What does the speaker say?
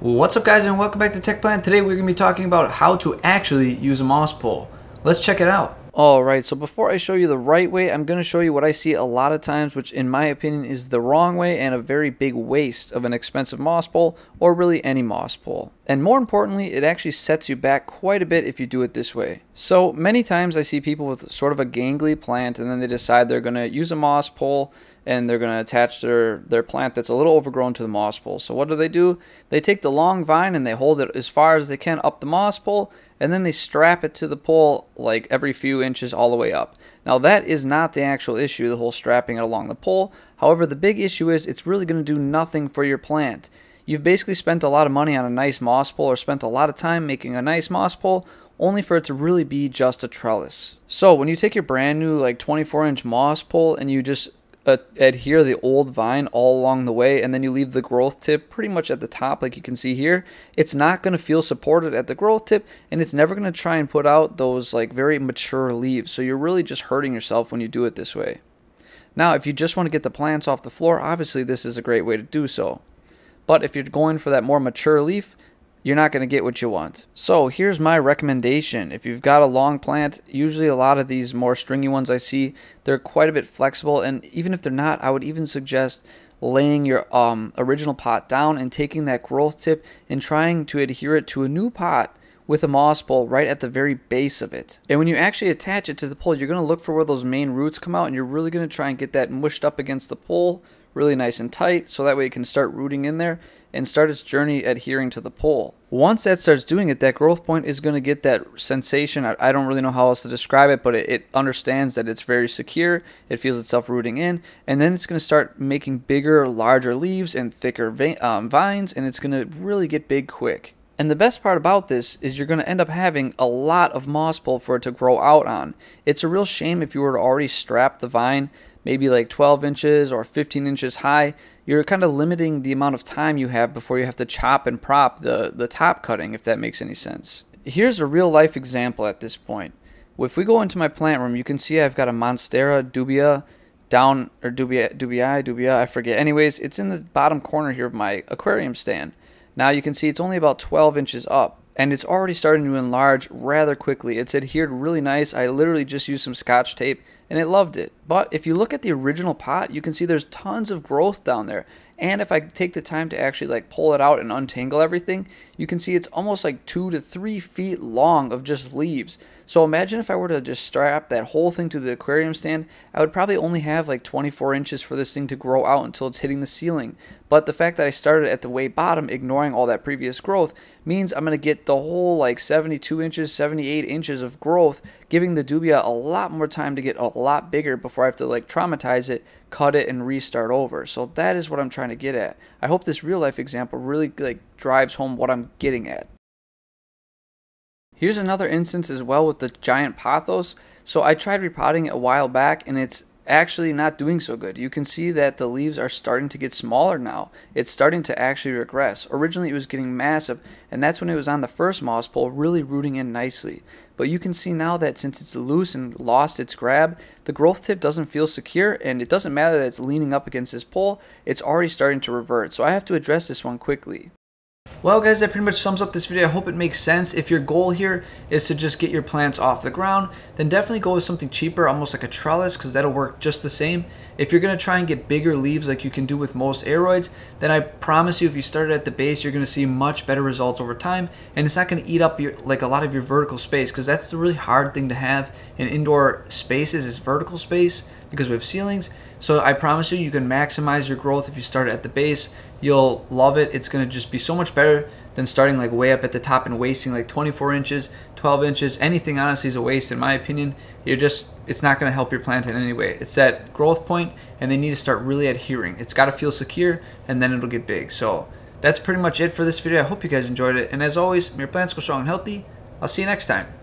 What's up guys and welcome back to Techplant. Today we're going to be talking about how to actually use a moss pole. Let's check it out. Alright, so before I show you the right way, I'm going to show you what I see a lot of times, which in my opinion is the wrong way and a very big waste of an expensive moss pole, or really any moss pole. And more importantly, it actually sets you back quite a bit if you do it this way. So many times I see people with sort of a gangly plant and then they decide they're going to use a moss pole and they're going to attach their, their plant that's a little overgrown to the moss pole. So what do they do? They take the long vine and they hold it as far as they can up the moss pole and then they strap it to the pole like every few inches all the way up. Now that is not the actual issue, the whole strapping it along the pole. However, the big issue is it's really going to do nothing for your plant. You've basically spent a lot of money on a nice moss pole or spent a lot of time making a nice moss pole only for it to really be just a trellis. So when you take your brand new like 24 inch moss pole and you just uh, adhere the old vine all along the way and then you leave the growth tip pretty much at the top like you can see here. It's not going to feel supported at the growth tip and it's never going to try and put out those like very mature leaves. So you're really just hurting yourself when you do it this way. Now if you just want to get the plants off the floor obviously this is a great way to do so. But if you're going for that more mature leaf you're not going to get what you want. So here's my recommendation. If you've got a long plant, usually a lot of these more stringy ones I see, they're quite a bit flexible. And even if they're not, I would even suggest laying your um, original pot down and taking that growth tip and trying to adhere it to a new pot with a moss pole right at the very base of it. And when you actually attach it to the pole, you're going to look for where those main roots come out and you're really going to try and get that mushed up against the pole really nice and tight so that way it can start rooting in there and start its journey adhering to the pole. Once that starts doing it, that growth point is going to get that sensation. I, don't really know how else to describe it, but it, it, understands that it's very secure. It feels itself rooting in, and then it's going to start making bigger, larger leaves and thicker um, vines, and it's going to really get big quick. And the best part about this is you're going to end up having a lot of moss pole for it to grow out on. It's a real shame if you were to already strap the vine maybe like 12 inches or 15 inches high, you're kind of limiting the amount of time you have before you have to chop and prop the, the top cutting, if that makes any sense. Here's a real life example at this point. If we go into my plant room, you can see I've got a Monstera dubia down, or dubia, dubia, dubia, I forget. Anyways, it's in the bottom corner here of my aquarium stand. Now you can see it's only about 12 inches up and it's already starting to enlarge rather quickly. It's adhered really nice. I literally just used some scotch tape and it loved it. But if you look at the original pot, you can see there's tons of growth down there. And if I take the time to actually like pull it out and untangle everything, you can see it's almost like two to three feet long of just leaves. So imagine if I were to just strap that whole thing to the aquarium stand, I would probably only have like 24 inches for this thing to grow out until it's hitting the ceiling. But the fact that I started at the way bottom, ignoring all that previous growth, means I'm going to get the whole like 72 inches, 78 inches of growth, giving the dubia a lot more time to get a lot bigger before I have to like traumatize it, cut it, and restart over. So that is what I'm trying to get at. I hope this real life example really like drives home what I'm getting at. Here's another instance as well with the giant pothos. So I tried repotting it a while back and it's actually not doing so good. You can see that the leaves are starting to get smaller now. It's starting to actually regress. Originally it was getting massive and that's when it was on the first moss pole really rooting in nicely. But you can see now that since it's loose and lost its grab, the growth tip doesn't feel secure and it doesn't matter that it's leaning up against this pole, it's already starting to revert. So I have to address this one quickly. Well guys, that pretty much sums up this video. I hope it makes sense. If your goal here is to just get your plants off the ground, then definitely go with something cheaper, almost like a trellis, because that'll work just the same. If you're going to try and get bigger leaves like you can do with most aroids, then I promise you if you start at the base, you're going to see much better results over time, and it's not going to eat up your like a lot of your vertical space, because that's the really hard thing to have in indoor spaces is vertical space, because we have ceilings. So I promise you, you can maximize your growth if you start at the base. You'll love it. It's going to just be so much better than starting like way up at the top and wasting like 24 inches, 12 inches. Anything honestly is a waste in my opinion. You're just, it's not going to help your plant in any way. It's that growth point and they need to start really adhering. It's got to feel secure and then it'll get big. So that's pretty much it for this video. I hope you guys enjoyed it. And as always, your plants go strong and healthy. I'll see you next time.